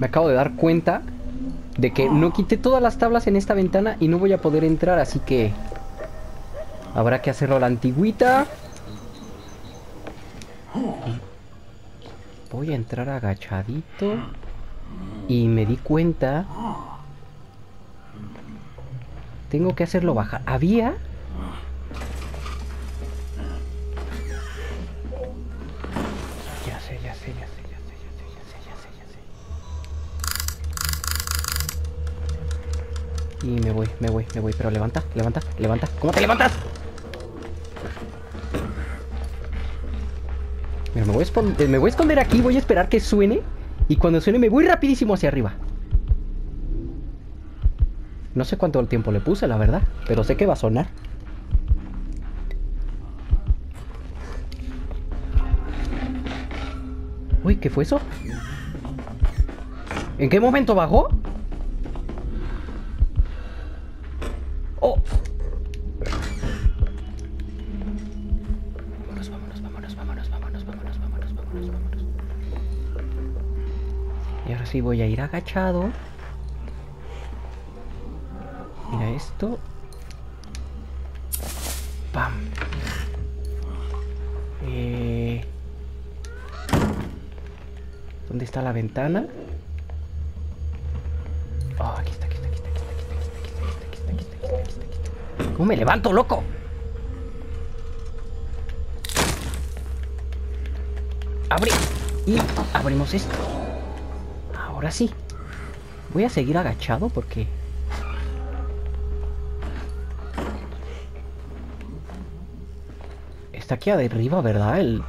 Me acabo de dar cuenta de que no quité todas las tablas en esta ventana y no voy a poder entrar, así que habrá que hacerlo a la antigüita. Voy a entrar agachadito y me di cuenta. Tengo que hacerlo bajar. Había Y me voy, me voy, me voy, pero levanta, levanta, levanta. ¿Cómo te levantas? Mira, me voy, a me voy a esconder aquí, voy a esperar que suene. Y cuando suene me voy rapidísimo hacia arriba. No sé cuánto tiempo le puse, la verdad. Pero sé que va a sonar. Uy, ¿qué fue eso? ¿En qué momento bajó? Oh. Vámonos, vámonos, vámonos, vámonos, vámonos, vámonos, vámonos, vámonos, vámonos. Y ahora sí voy a ir agachado. Mira esto. Pam. Eh... ¿Dónde está la ventana? ¿Cómo me levanto, loco? Abre. Y abrimos esto. Ahora sí. Voy a seguir agachado porque... Está aquí arriba, ¿verdad? El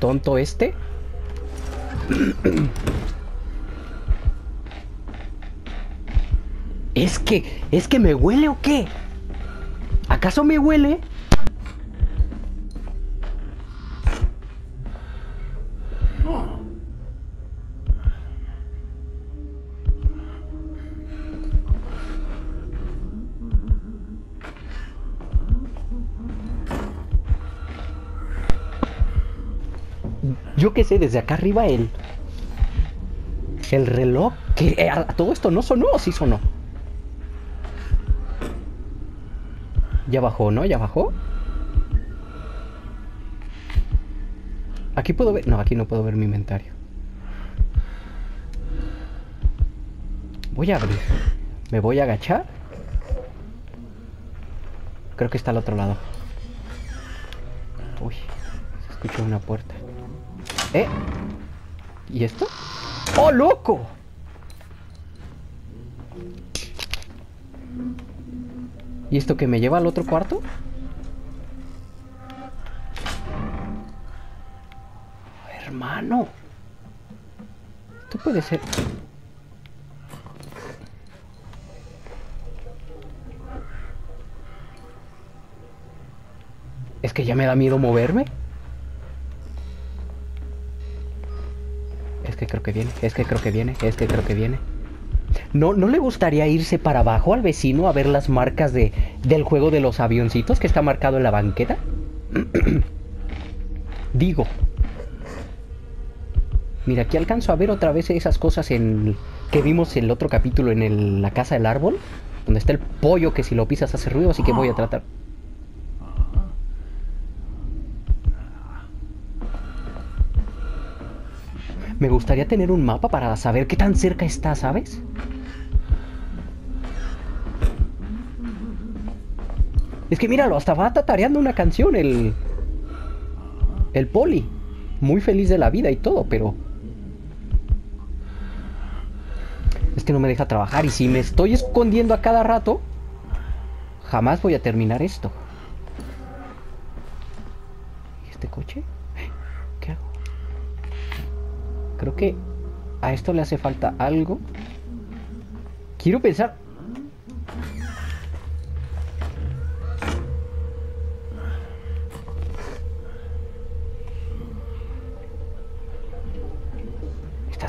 tonto este. Es que, es que me huele o qué? ¿Acaso me huele? Yo qué sé, desde acá arriba el. El reloj. que eh, todo esto no sonó sí sonó? Ya bajó, ¿no? ¿Ya bajó? Aquí puedo ver. No, aquí no puedo ver mi inventario. Voy a abrir. Me voy a agachar. Creo que está al otro lado. Uy, se escucha una puerta. ¿Eh? ¿Y esto? ¡Oh, loco! ¿Y esto que me lleva al otro cuarto? Hermano. Esto puede ser... Es que ya me da miedo moverme. Es que creo que viene, es que creo que viene, es que creo que viene. ¿No, ¿No le gustaría irse para abajo al vecino a ver las marcas de, del juego de los avioncitos que está marcado en la banqueta? Digo. Mira, aquí alcanzo a ver otra vez esas cosas en que vimos el otro capítulo en la casa del árbol, donde está el pollo que si lo pisas hace ruido, así que voy a tratar. Me gustaría tener un mapa para saber qué tan cerca está, ¿sabes? Es que míralo, hasta va tatareando una canción el... El poli. Muy feliz de la vida y todo, pero... Es que no me deja trabajar y si me estoy escondiendo a cada rato, jamás voy a terminar esto. ¿Y este coche? ¿Qué hago? Creo que a esto le hace falta algo. Quiero pensar.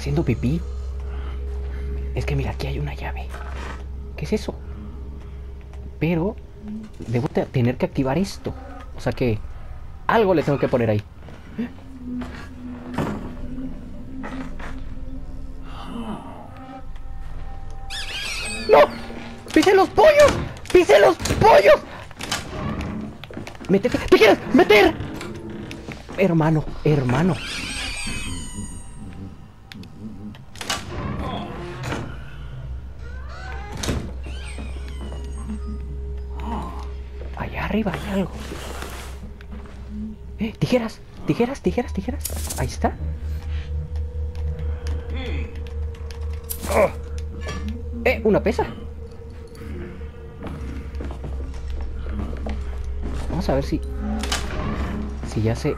haciendo pipí? Es que mira, aquí hay una llave. ¿Qué es eso? Pero debo tener que activar esto. O sea que algo le tengo que poner ahí. ¡No! ¡Pise los pollos! ¡Pise los pollos! ¡Métete! ¡Te quieres meter! Hermano, hermano. Hay algo. Eh, tijeras, tijeras, tijeras, tijeras. Ahí está. Eh, una pesa. Vamos a ver si... Si ya se...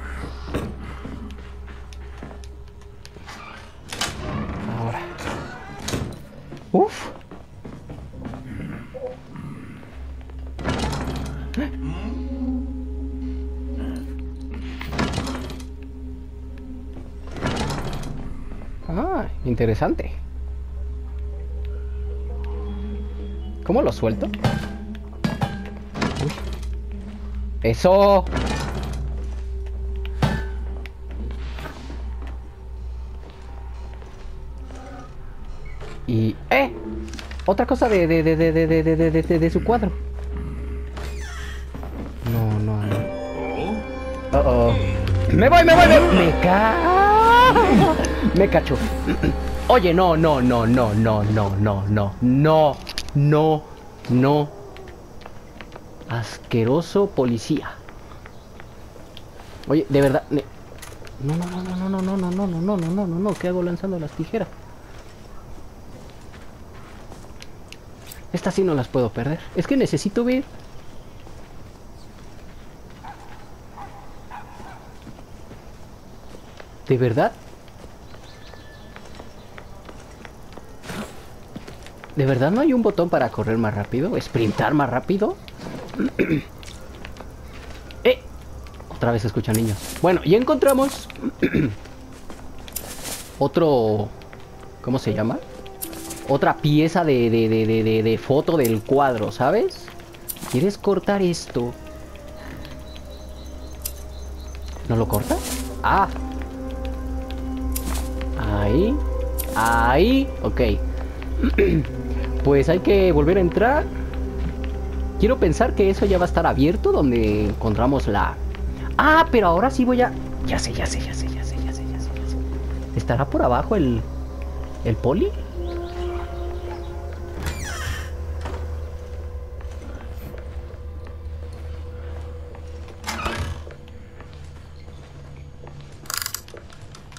interesante. ¿Cómo lo suelto? Uy. ¡Eso! Y... ¡Eh! Otra cosa de, de, de, de, de, de, de, de, de, su cuadro. No, no, no. Uh oh. Me voy, me voy, me Me. Me cacho. Oye, no, no, no, no, no, no, no, no, no, no, no. Asqueroso policía. Oye, de verdad. No, no, no, no, no, no, no, no, no, no, no, no, no, no. ¿Qué hago lanzando las tijeras? Estas sí no las puedo perder. Es que necesito ver. ¿De verdad? ¿De verdad no hay un botón para correr más rápido? ¿Sprintar más rápido? ¡Eh! Otra vez escuchan niños. Bueno, y encontramos... otro... ¿Cómo se llama? Otra pieza de, de, de, de, de foto del cuadro, ¿sabes? ¿Quieres cortar esto? ¿No lo corta? Ah. Ahí. Ahí. Ok. pues hay que volver a entrar. Quiero pensar que eso ya va a estar abierto donde encontramos la... Ah, pero ahora sí voy a... Ya sé, ya sé, ya sé, ya sé, ya sé, ya sé, ya sé. ¿Estará por abajo el... el poli?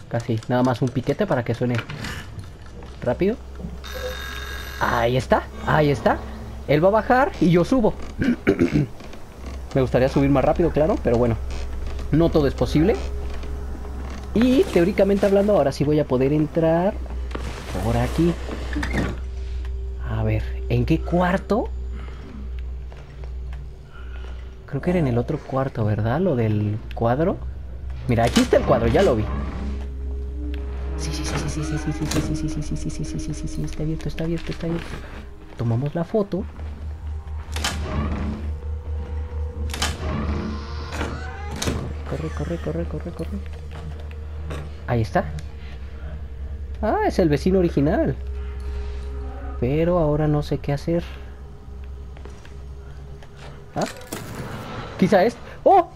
Casi, nada más un piquete para que suene rápido. Ahí está, ahí está. Él va a bajar y yo subo. Me gustaría subir más rápido, claro, pero bueno. No todo es posible. Y teóricamente hablando, ahora sí voy a poder entrar por aquí. A ver, ¿en qué cuarto? Creo que era en el otro cuarto, ¿verdad? Lo del cuadro. Mira, aquí está el cuadro, ya lo vi. Sí, sí, sí, sí, sí, sí, sí, sí, sí, sí, sí, sí, sí, sí, está abierto, está abierto, está abierto. Tomamos la foto. Corre, corre, corre, corre, corre. Ahí está. Ah, es el vecino original. Pero ahora no sé qué hacer. ¿Ah? Quizá es... ¡Oh!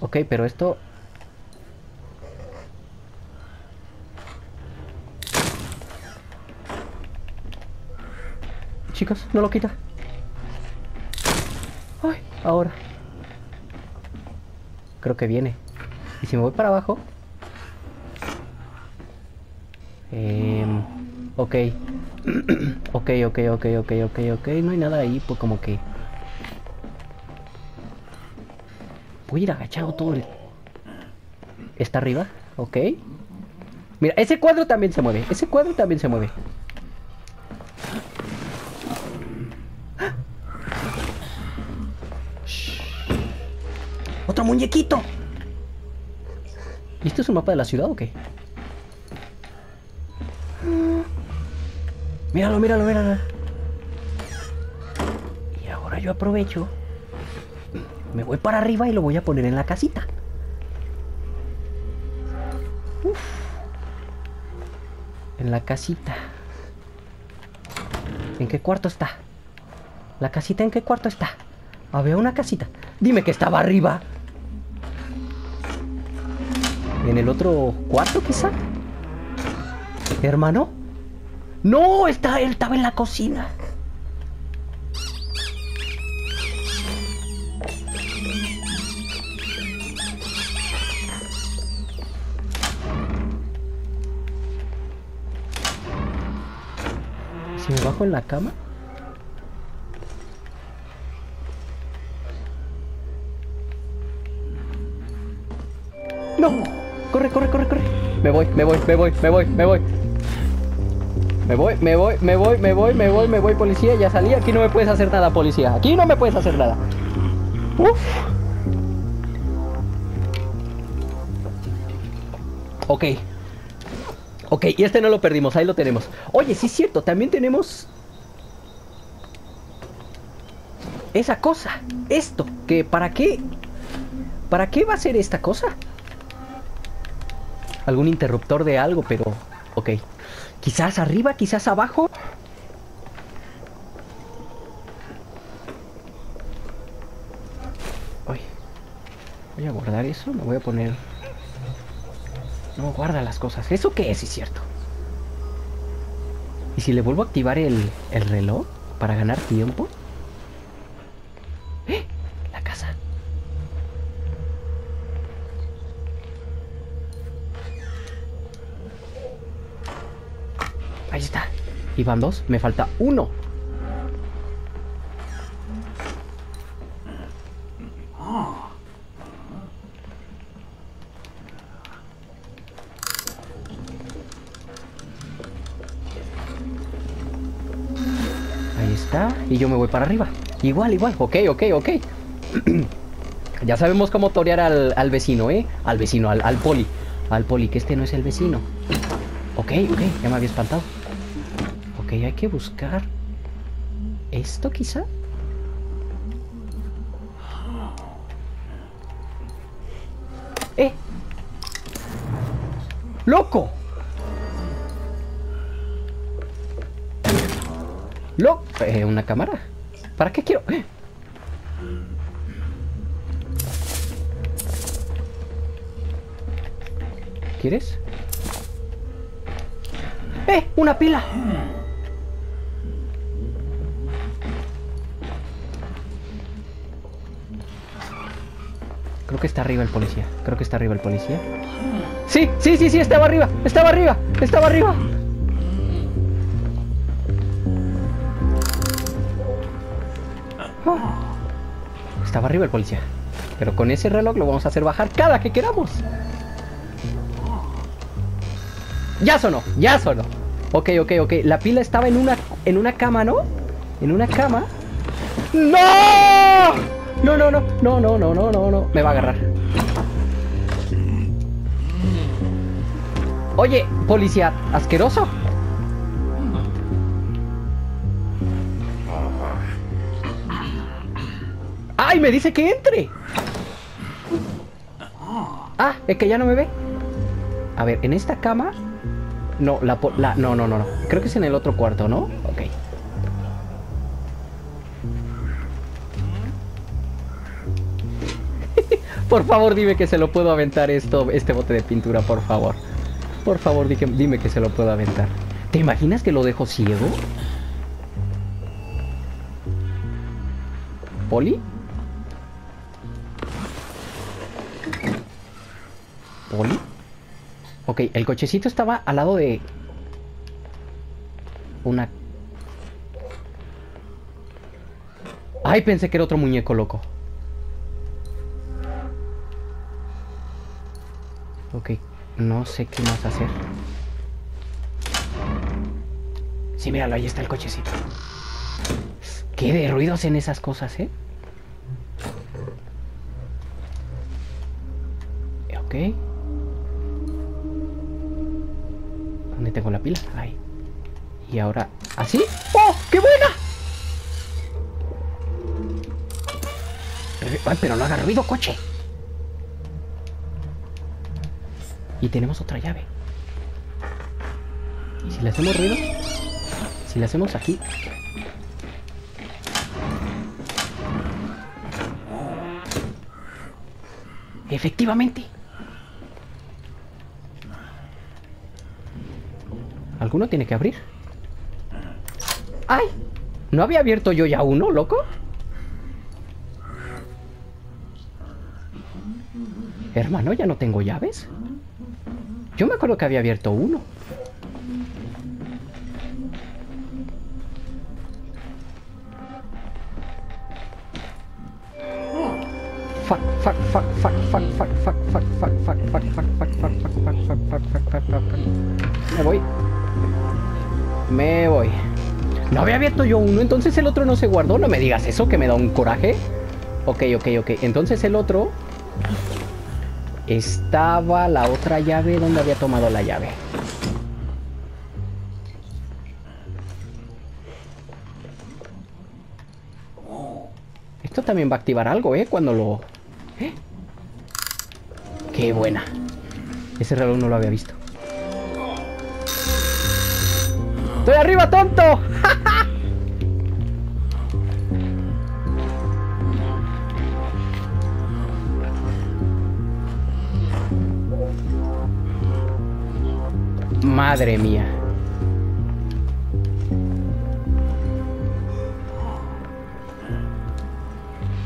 Ok, pero esto Chicos, no lo quita. Ay, ahora. Creo que viene. Y si me voy para abajo. Eh, ok. ok, ok, ok, ok, ok, ok. No hay nada ahí, pues como que... Voy a ir agachado todo el... ¿Está arriba? Ok. Mira, ese cuadro también se mueve. Ese cuadro también se mueve. ¡Otro muñequito! ¿Y esto es un mapa de la ciudad o qué? Míralo, míralo, míralo. Y ahora yo aprovecho. Me voy para arriba y lo voy a poner en la casita. Uf. En la casita. ¿En qué cuarto está? ¿La casita en qué cuarto está? Había una casita. Dime que estaba arriba. ¿En el otro cuarto quizá? ¿Hermano? No, está, él estaba en la cocina. Si me bajo en la cama. No. Corre, corre, corre, corre. Me voy, me voy, me voy, me voy, me voy. Me voy, me voy, me voy, me voy, me voy, me voy, policía. Ya salí. Aquí no me puedes hacer nada, policía. Aquí no me puedes hacer nada. Uf. Ok. Ok, y este no lo perdimos, ahí lo tenemos. Oye, sí es cierto, también tenemos... Esa cosa, esto, que para qué... ¿Para qué va a ser esta cosa? Algún interruptor de algo, pero... Ok. Quizás arriba, quizás abajo. Uy. Voy a guardar eso, me voy a poner... No guarda las cosas. ¿Eso qué es? Es cierto. ¿Y si le vuelvo a activar el, el reloj para ganar tiempo? Van dos. Me falta uno. Ahí está. Y yo me voy para arriba. Igual, igual. Ok, ok, ok. ya sabemos cómo torear al, al vecino, ¿eh? Al vecino, al, al poli. Al poli, que este no es el vecino. Ok, ok. Ya me había espantado. Ok, hay que buscar... ¿Esto quizá? ¡Eh! ¡Loco! ¡Loco! Eh, ¿Una cámara? ¿Para qué quiero? ¡Eh! ¿Quieres? ¡Eh! ¡Una pila! Creo que está arriba el policía. Creo que está arriba el policía. Sí, sí, sí, sí, estaba arriba. Estaba arriba. Estaba arriba. Oh. Estaba arriba el policía. Pero con ese reloj lo vamos a hacer bajar cada que queramos. Ya sonó, ya sonó. Ok, ok, ok. La pila estaba en una, en una cama, ¿no? En una cama. ¡No! No, no, no, no, no, no, no, no, no. Me va a agarrar. Oye, policía, asqueroso. ¡Ay, me dice que entre! Ah, es que ya no me ve. A ver, en esta cama. No, la, la. No, no, no, no. Creo que es en el otro cuarto, ¿no? Ok. Por favor, dime que se lo puedo aventar esto, este bote de pintura, por favor. Por favor, dime, dime que se lo puedo aventar. ¿Te imaginas que lo dejo ciego? ¿Poli? ¿Poli? Ok, el cochecito estaba al lado de... Una... Ay, pensé que era otro muñeco loco. Ok, no sé qué más hacer. Sí, míralo, ahí está el cochecito. ¿Qué de ruido hacen esas cosas, eh? Ok. ¿Dónde tengo la pila? Ahí. Y ahora... ¿Así? ¡Oh! ¡Qué buena! Ay, pero no haga ruido, coche. Y tenemos otra llave. Si le hacemos ruido? Si le hacemos aquí. Efectivamente. ¿Alguno tiene que abrir? ¡Ay! ¿No había abierto yo ya uno, loco? Hermano, ya no tengo llaves. Yo me acuerdo que había abierto uno. Fuck, fuck, fuck, fuck, fuck, fuck, fuck, fuck, fuck, fuck, fuck, fuck, fuck, fuck, fuck. Me voy. Me voy. No había abierto yo uno, entonces el otro no se guardó. No me digas eso, que me da un coraje. Ok, ok, ok. Entonces el otro... Estaba la otra llave donde había tomado la llave. Esto también va a activar algo, ¿eh? Cuando lo... ¿Eh? ¡Qué buena! Ese reloj no lo había visto. ¡Estoy arriba, tonto! Madre mía.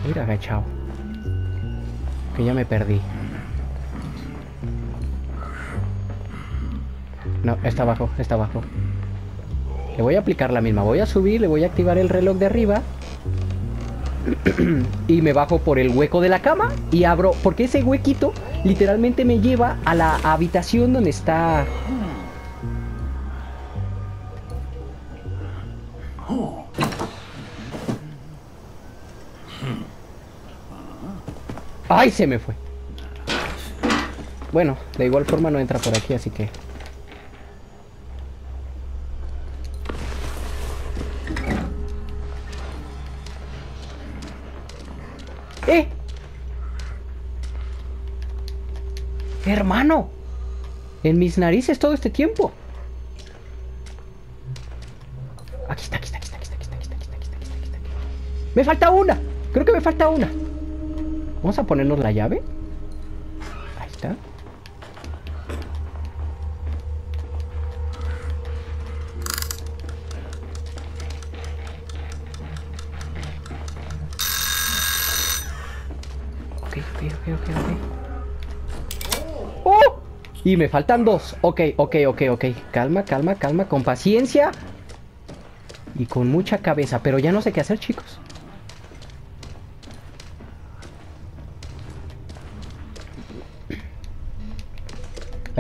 Voy a ir agachado. Que ya me perdí. No, está abajo, está abajo. Le voy a aplicar la misma. Voy a subir, le voy a activar el reloj de arriba. y me bajo por el hueco de la cama y abro. Porque ese huequito literalmente me lleva a la habitación donde está. ¡Ay! Se me fue. Bueno, de igual forma no entra por aquí, así que... ¡Eh! Hermano, en mis narices todo este tiempo. Aquí está, aquí está, aquí está, aquí está, aquí está, aquí está, aquí está, aquí está, aquí está. Me falta una. Creo que me falta una. Vamos a ponernos la llave. Ahí está. Ok, ok, ok, ok, ok. ¡Oh! Y me faltan dos. Ok, ok, ok, ok. Calma, calma, calma. Con paciencia. Y con mucha cabeza. Pero ya no sé qué hacer, chicos.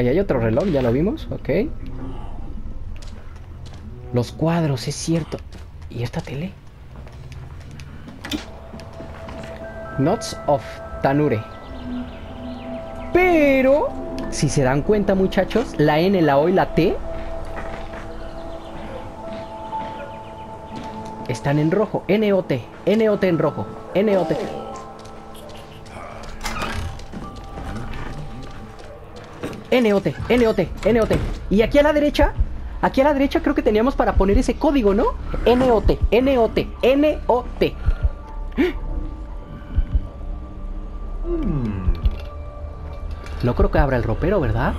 Ahí hay otro reloj, ya lo vimos, ok. Los cuadros, es cierto. ¿Y esta tele? Knots of Tanure. Pero, si se dan cuenta muchachos, la N, la O y la T están en rojo. NOT, NOT en rojo. NOT. NOT, NOT, NOT. Y aquí a la derecha, aquí a la derecha creo que teníamos para poner ese código, ¿no? NOT, NOT, NOT. No creo que abra el ropero, ¿verdad?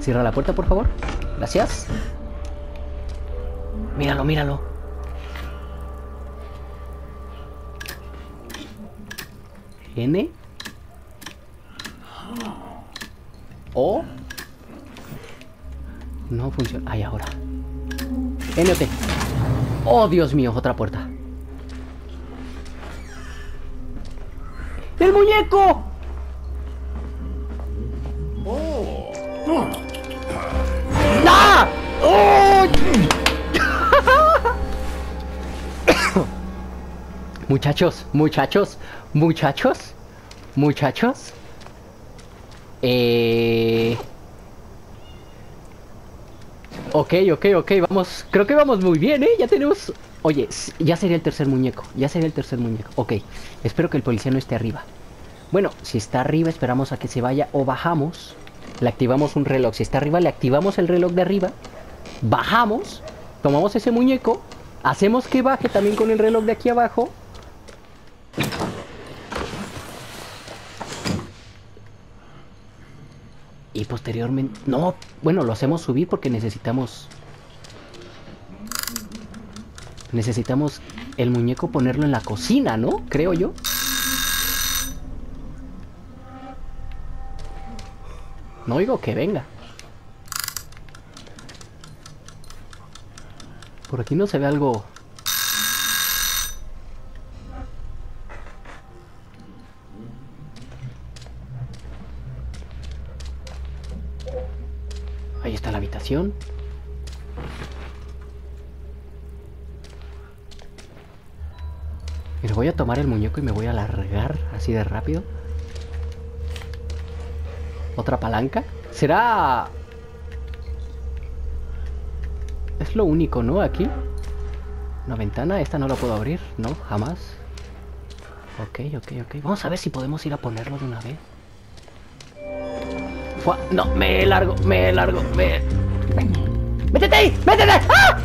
Cierra la puerta, por favor. Gracias. Míralo, míralo. N O No funciona. Ahí ahora. NOT. Oh, Dios mío, otra puerta. ¡El muñeco! Muchachos, muchachos, muchachos, muchachos. Eh... Ok, ok, ok, vamos. Creo que vamos muy bien, ¿eh? Ya tenemos... Oye, ya sería el tercer muñeco. Ya sería el tercer muñeco. Ok, espero que el policía no esté arriba. Bueno, si está arriba, esperamos a que se vaya o bajamos. Le activamos un reloj. Si está arriba, le activamos el reloj de arriba. Bajamos, tomamos ese muñeco, hacemos que baje también con el reloj de aquí abajo. Y posteriormente... No, bueno, lo hacemos subir porque necesitamos... Necesitamos el muñeco ponerlo en la cocina, ¿no? Creo yo. No oigo que venga. Por aquí no se ve algo... Mira, voy a tomar el muñeco y me voy a alargar así de rápido. Otra palanca. ¿Será es lo único, ¿no? Aquí. Una ventana. Esta no la puedo abrir. No, jamás. Ok, ok, ok. Vamos a ver si podemos ir a ponerlo de una vez. No, me largo, me largo, me... ¡Métete ahí! ¡Métete! ¡Ah!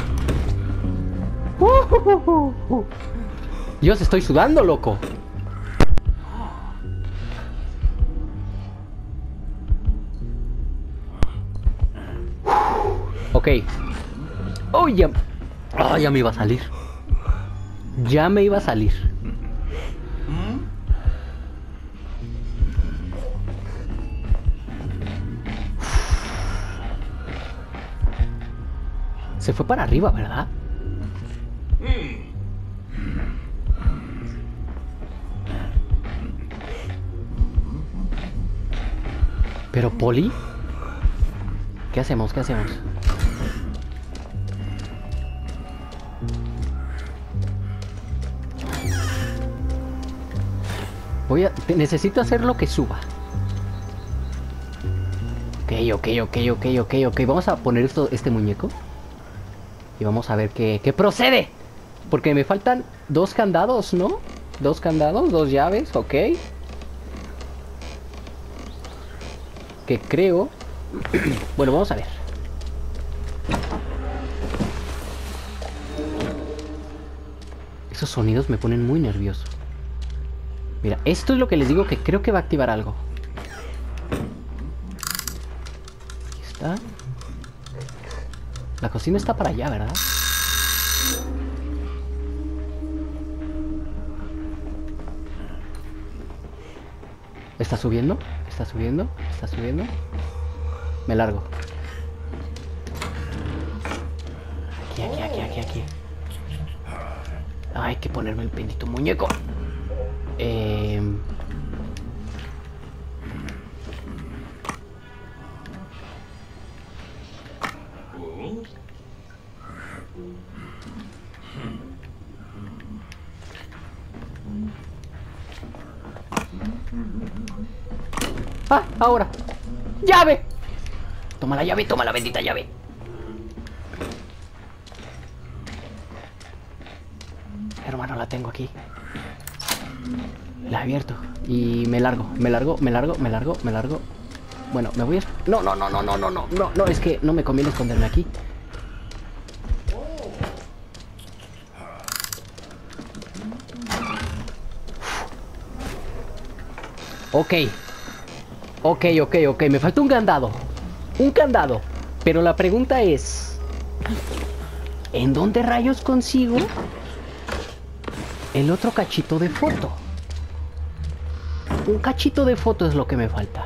Dios, estoy sudando, loco. Ok. Oh, ya. Oh, ya me iba a salir. Ya me iba a salir. Fue para arriba, ¿verdad? Pero Poli, ¿qué hacemos? ¿Qué hacemos? Voy a... necesito hacer lo que suba. Ok, ok, ok, ok, ok, ok. Vamos a poner esto, este muñeco. Y vamos a ver qué, qué procede. Porque me faltan dos candados, ¿no? Dos candados, dos llaves, ok. Que creo... bueno, vamos a ver. Esos sonidos me ponen muy nervioso. Mira, esto es lo que les digo que creo que va a activar algo. Aquí está. La cocina está para allá, ¿verdad? ¿Está subiendo? ¿Está subiendo? ¿Está subiendo? Me largo. Aquí, aquí, aquí, aquí, aquí. Hay que ponerme el bendito muñeco. Eh... Ah, ahora. ¡Llave! Toma la llave, toma la bendita llave. Hermano, la tengo aquí. La he abierto. Y me largo, me largo, me largo, me largo, me largo. Bueno, me voy a... No, no, no, no, no, no, no, no, no, es que no me conviene esconderme aquí. Ok. Ok, ok, ok. Me falta un candado. Un candado. Pero la pregunta es... ¿En dónde rayos consigo el otro cachito de foto? Un cachito de foto es lo que me falta.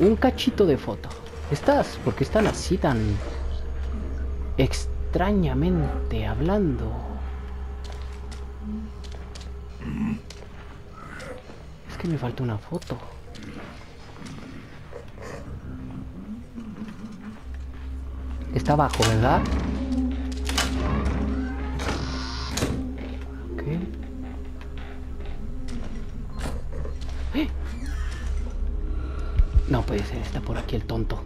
Un cachito de foto. Estas, porque están así tan extrañamente hablando? Es me falta una foto. Está abajo, ¿verdad? No puede ser, está por aquí el tonto.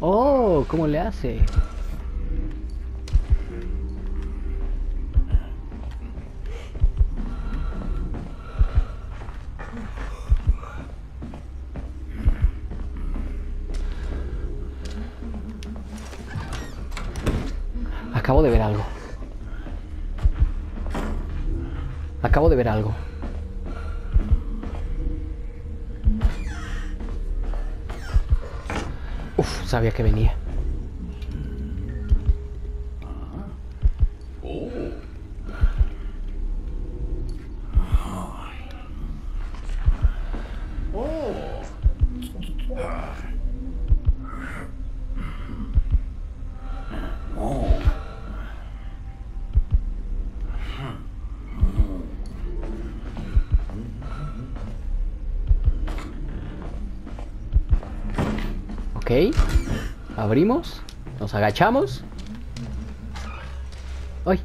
Oh, ¿cómo le hace? Acabo de ver algo. Uf, sabía que venía. Abrimos. Nos agachamos. ¡Ay!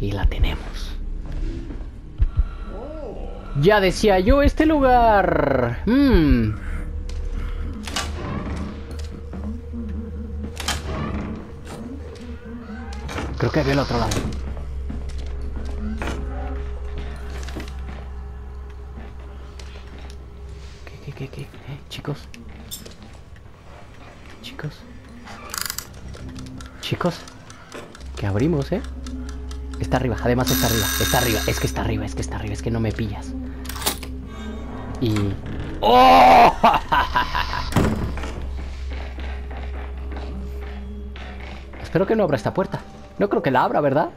Y la tenemos. Ya decía yo, este lugar... Hmm. Creo que había el otro lado. ¿Qué, qué, qué? ¿Eh? Chicos. Chicos. Chicos. Que abrimos, ¿eh? Está arriba, además está arriba, está arriba, es que está arriba, es que está arriba, es que no me pillas. Y... ¡Oh! Espero que no abra esta puerta. No creo que la abra, ¿verdad?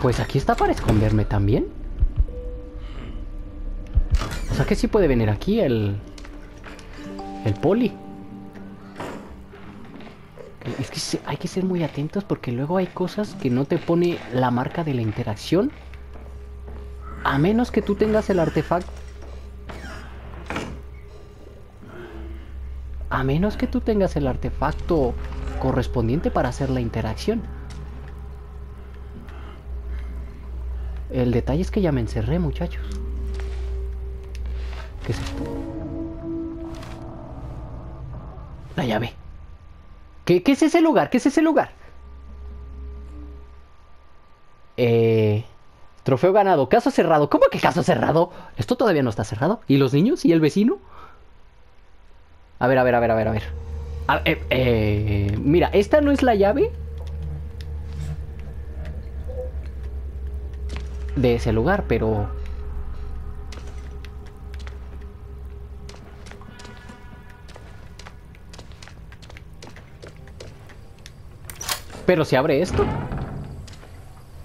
Pues aquí está para esconderme también. O sea que sí puede venir aquí el... El poli. Es que hay que ser muy atentos porque luego hay cosas que no te pone la marca de la interacción. A menos que tú tengas el artefacto. A menos que tú tengas el artefacto correspondiente para hacer la interacción. El detalle es que ya me encerré, muchachos. ¿Qué es esto? La llave. ¿Qué, es ese lugar? ¿Qué es ese lugar? Eh, trofeo ganado. Caso cerrado. ¿Cómo que caso cerrado? Esto todavía no está cerrado. ¿Y los niños? ¿Y el vecino? A ver, a ver, a ver, a ver, a ver. Eh, eh, mira, esta no es la llave de ese lugar, pero Pero si abre esto.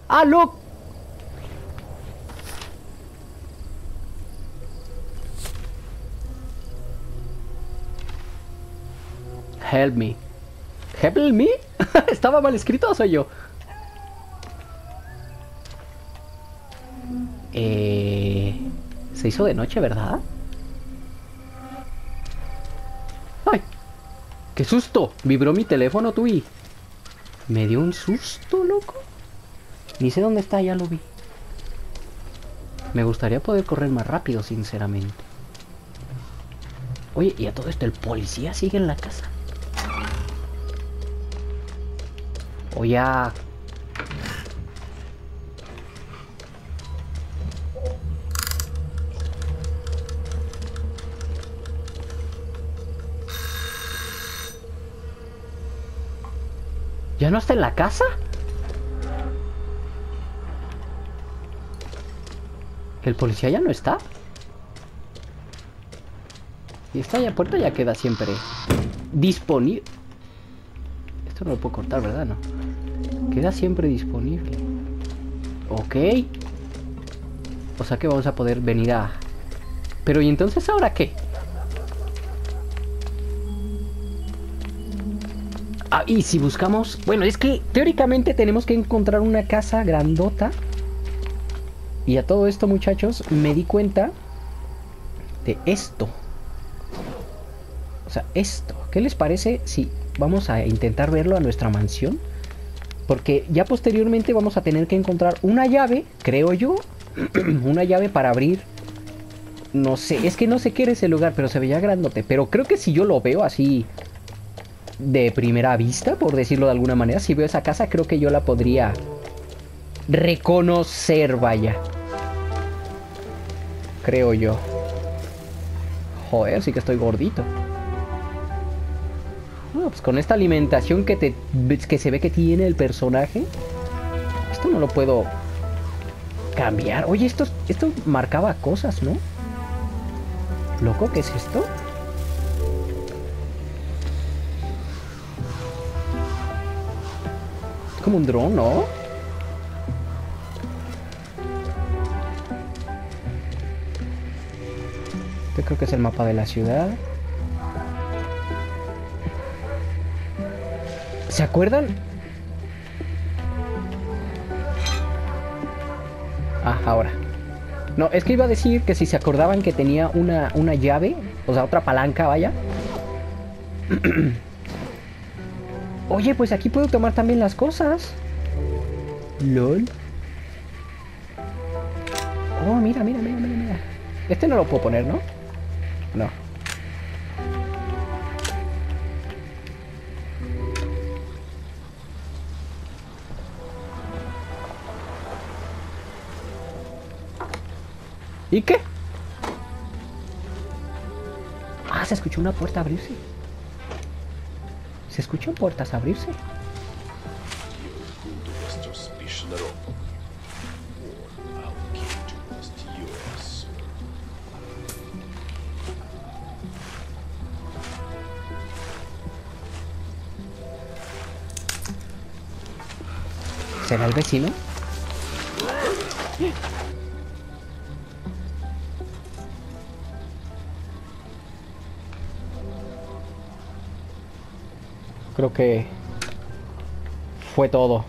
¡Ah, look! Help me. ¿Help me? ¿Estaba mal escrito soy yo? Eh, se hizo de noche, ¿verdad? ¡Ay! ¡Qué susto! Vibró mi teléfono, tú. Me dio un susto, loco. Ni sé dónde está, ya lo vi. Me gustaría poder correr más rápido, sinceramente. Oye, y a todo esto, ¿el policía sigue en la casa? O ya... ¿Ya no está en la casa? ¿El policía ya no está? Y esta ya puerta ya queda siempre disponible. Esto no lo puedo cortar, ¿verdad? No. Queda siempre disponible. Ok. O sea que vamos a poder venir a... Pero ¿y entonces ahora qué? Y si buscamos... Bueno, es que teóricamente tenemos que encontrar una casa grandota. Y a todo esto, muchachos, me di cuenta de esto. O sea, esto. ¿Qué les parece si vamos a intentar verlo a nuestra mansión? Porque ya posteriormente vamos a tener que encontrar una llave, creo yo. una llave para abrir. No sé, es que no sé qué era ese lugar, pero se veía grandote. Pero creo que si yo lo veo así de primera vista, por decirlo de alguna manera. Si veo esa casa, creo que yo la podría reconocer, vaya. Creo yo. Joder, sí que estoy gordito. Uh. pues con esta alimentación que, te, que se ve que tiene el personaje, esto no lo puedo cambiar. Oye, esto, esto marcaba cosas, ¿no? Loco, ¿qué es esto? Como un dron, ¿no? Yo creo que es el mapa de la ciudad. ¿Se acuerdan? Ah, ahora. No, es que iba a decir que si se acordaban que tenía una, una llave, o sea, otra palanca, vaya. Oye, pues aquí puedo tomar también las cosas. LOL. Oh, mira, mira, mira, mira, mira. Este no lo puedo poner, ¿no? No. ¿Y qué? Ah, se escuchó una puerta abrirse. Se escuchan puertas abrirse. ¿Será el vecino? Creo que fue todo.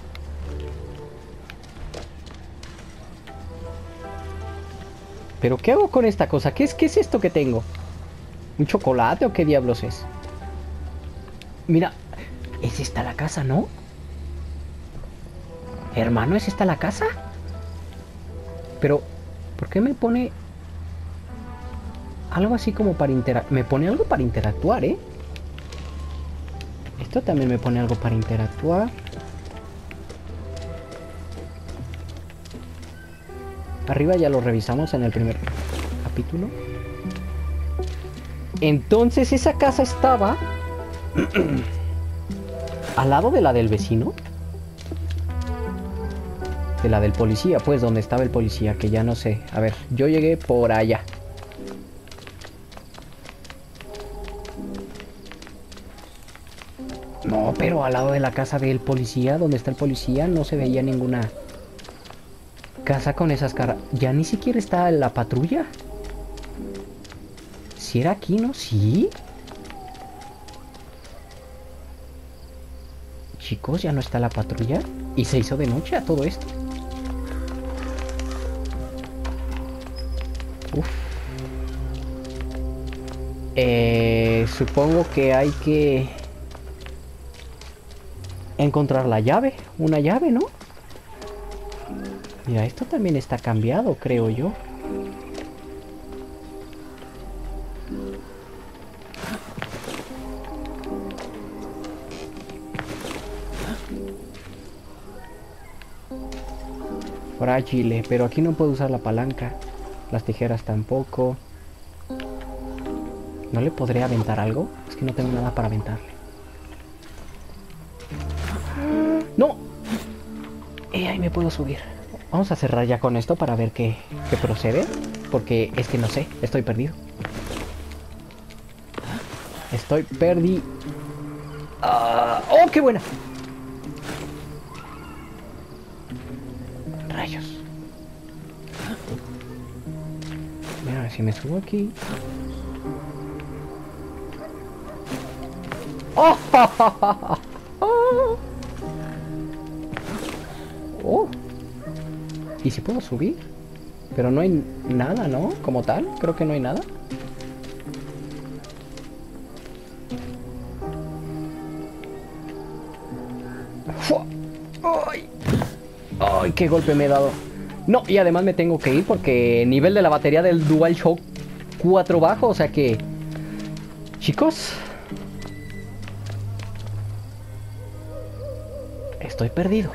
¿Pero qué hago con esta cosa? ¿Qué es, qué es esto que tengo? ¿Un chocolate o qué diablos es? Mira, es esta la casa, ¿no? Hermano, ¿es esta la casa? Pero, ¿por qué me pone algo así como para interactuar? Me pone algo para interactuar, ¿eh? También me pone algo para interactuar. Arriba ya lo revisamos en el primer capítulo. Entonces esa casa estaba al lado de la del vecino. De la del policía, pues donde estaba el policía, que ya no sé. A ver, yo llegué por allá. No, pero al lado de la casa del policía, donde está el policía, no se veía ninguna casa con esas caras. Ya ni siquiera está la patrulla. Si era aquí, ¿no? Sí. Chicos, ya no está la patrulla. Y se hizo de noche a todo esto. Uf. Eh, supongo que hay que encontrar la llave. Una llave, ¿no? Mira, esto también está cambiado, creo yo. Frágil, pero aquí no puedo usar la palanca. Las tijeras tampoco. ¿No le podré aventar algo? Es que no tengo nada para aventarle. ¡No! Y ahí me puedo subir. Vamos a cerrar ya con esto para ver qué, procede. Porque es que no sé, estoy perdido. Estoy perdido. Ah, ¡Oh, qué buena! Rayos. Mira, a ver si me subo aquí. ¡Oh! ¿Y si puedo subir? Pero no hay nada, ¿no? Como tal, creo que no hay nada. ¡Ay! ¡Ay, qué golpe me he dado! No, y además me tengo que ir porque nivel de la batería del DualShock 4 bajo, o sea que... Chicos... Estoy perdido.